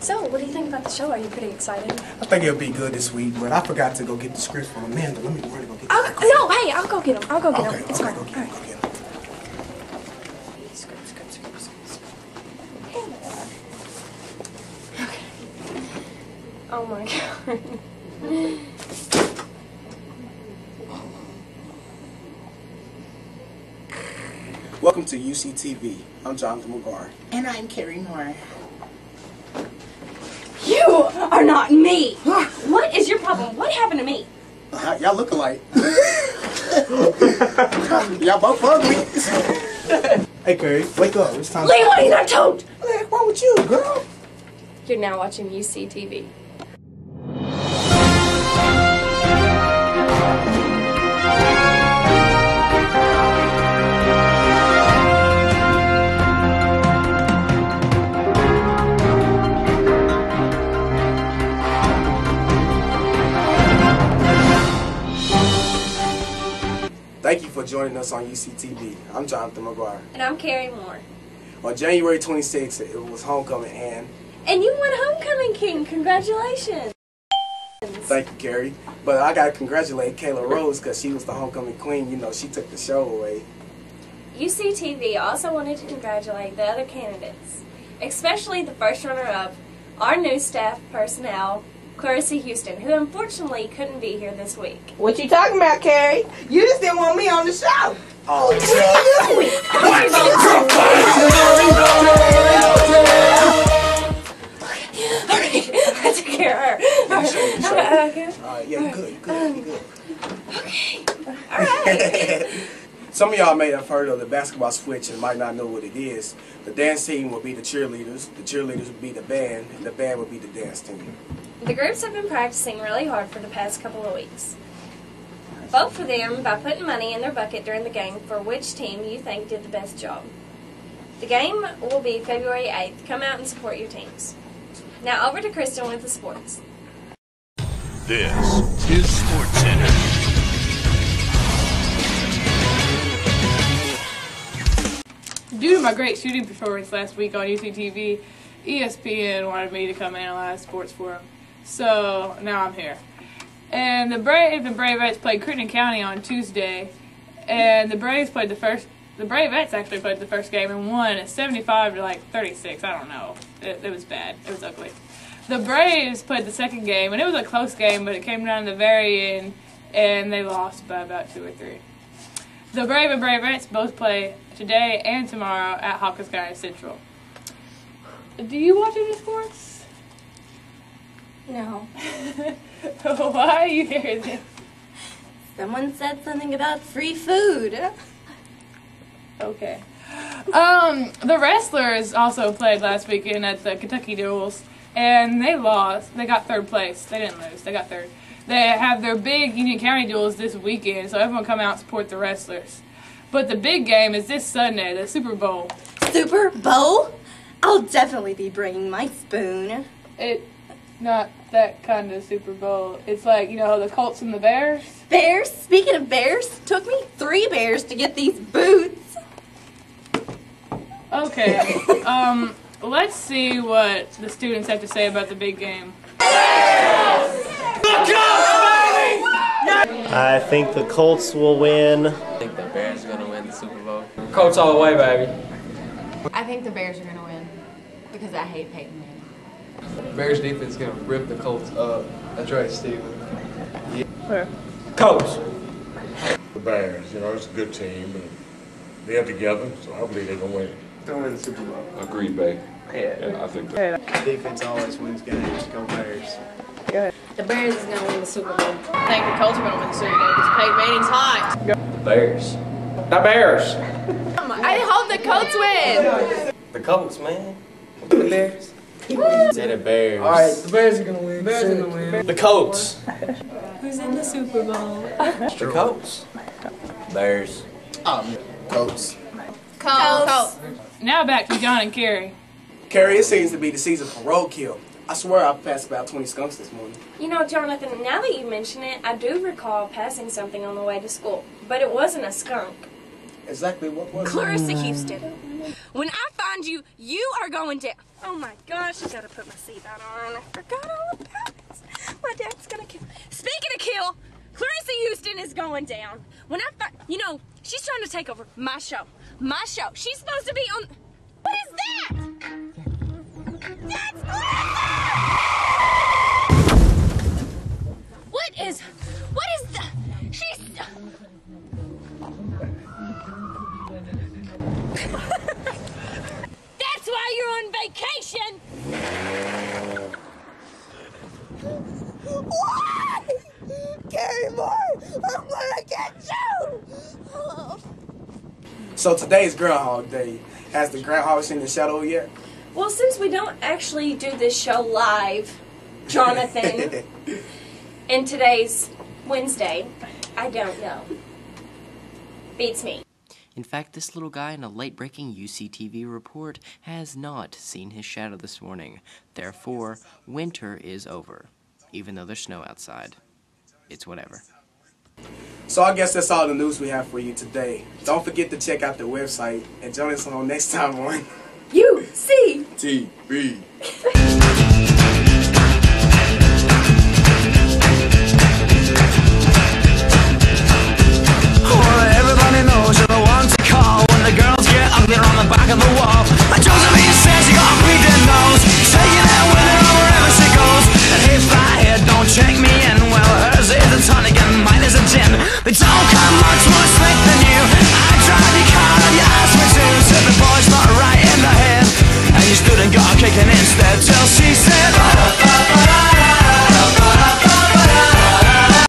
So, what do you think about the show? Are you pretty excited? I think it'll be good this week, but I forgot to go get the scripts from Amanda. Let me run and go get the I'll, no, hey, I'll go get them. I'll go get them. Okay, it's okay, fine. go get All them, right. go get them. Script, script, script, script. Okay. Oh my god. Welcome to UCTV. I'm Jonathan McGuire. And I'm Carrie Moore. You are not me. what is your problem? What happened to me? Uh, y'all look alike. y'all both ugly. hey, Curry, wake up. It's time. Lee, what are you not told? What's wrong with you, girl? You're now watching UCTV. Thank you for joining us on UCTV. I'm Jonathan McGuire. And I'm Carrie Moore. On January 26th, it was homecoming, and And you won Homecoming King. Congratulations. thank you, Carrie. But I gotta congratulate Kayla Rose because she was the homecoming queen. You know, she took the show away. UCTV also wanted to congratulate the other candidates, especially the first runner-up, our new staff personnel, Clarissa Houston, who unfortunately couldn't be here this week. What you talking about, Carrie? You just didn't want me on the show. Oh, Alright, I took care of her. Alright, you sure? okay. uh, yeah, you good, good, you good. Alright. Some of y'all may have heard of the basketball switch and might not know what it is. The dance team will be the cheerleaders, the cheerleaders will be the band, and the band will be the dance team. The groups have been practicing really hard for the past couple of weeks. Vote for them by putting money in their bucket during the game for which team you think did the best job. The game will be February 8th. Come out and support your teams. Now over to Kristen with the sports. This is Sports Center. Due to my great shooting performance last week on UCTV, ESPN wanted me to come analyze sports for them. So now I'm here. And the Braves and Bravettes played Crittenden County on Tuesday, and the Braves played the first. The Bravettes actually played the first game and won at 75 to like 36. I don't know. It, it was bad. It was ugly. The Braves played the second game, and it was a close game, but it came down to the very end, and they lost by about two or three. The Brave and Bravettes both play today and tomorrow at Hopkins County Central. Do you watch any sports? No. Why are you here then? Someone said something about free food. Okay. Um, the wrestlers also played last weekend at the Kentucky Duels, and they lost. They got third place. They didn't lose. They got third. They have their big Union County Duels this weekend, so everyone come out and support the wrestlers. But the big game is this Sunday, the Super Bowl. Super Bowl? I'll definitely be bringing my spoon. It not that kind of Super Bowl. It's like you know the Colts and the Bears. Bears? Speaking of bears, took me three bears to get these boots. Okay. um, let's see what the students have to say about the big game. I think the Colts will win. I think the Bears are gonna win the Super Bowl. Colts all the way, baby. I think the Bears are going to win because I hate Peyton Manning. Bears defense is gonna rip the Colts up. That's right, Steven. Where? Colts. the Bears. You know, it's a good team, and they're together, so I believe they're gonna win. Gonna win the Super Bowl. Agreed, Bay. Yeah. I think that. Defense always wins games. Go Bears. Go. ahead. The Bears is going to win the Super Bowl. I think the Colts are going to win the Super Bowl because Peyton Manning's hot. The Bears. The Bears. I hope the Colts win. The Colts, man. The Bears. Say the Bears. All right, the Bears are gonna win. Bears are gonna win. The Colts. Who's in the Super Bowl? The Colts. Bears. Um, Colts. Colts. Now back to John and Carrie. Carrie, it seems to be the season for roadkill. I swear I passed about 20 skunks this morning. You know, Jonathan, now that you mention it, I do recall passing something on the way to school, but it wasn't a skunk. Exactly what was it? Clarissa Houston. When I find you, you are going down. Oh my gosh, I gotta put my seatbelt on. I forgot all about it. My dad's gonna kill. Speaking of kill, Clarissa Houston is going down. When I find, you know, she's trying to take over my show. My show. She's supposed to be on. What is that? That's Clarissa! What is. What is the. She's. That's why you're on vacation! Why? Carrie Moore, I'm gonna get you! So today's Groundhog Day. Has the groundhog seen the shadow yet? Well, since we don't actually do this show live, Jonathan, and today's Wednesday, I don't know. Beats me. In fact, this little guy in a late breaking UCTV report has not seen his shadow this morning. Therefore, winter is over. Even though there's snow outside. It's whatever. So I guess that's all the news we have for you today. Don't forget to check out the website and join us on next time on You My march was slick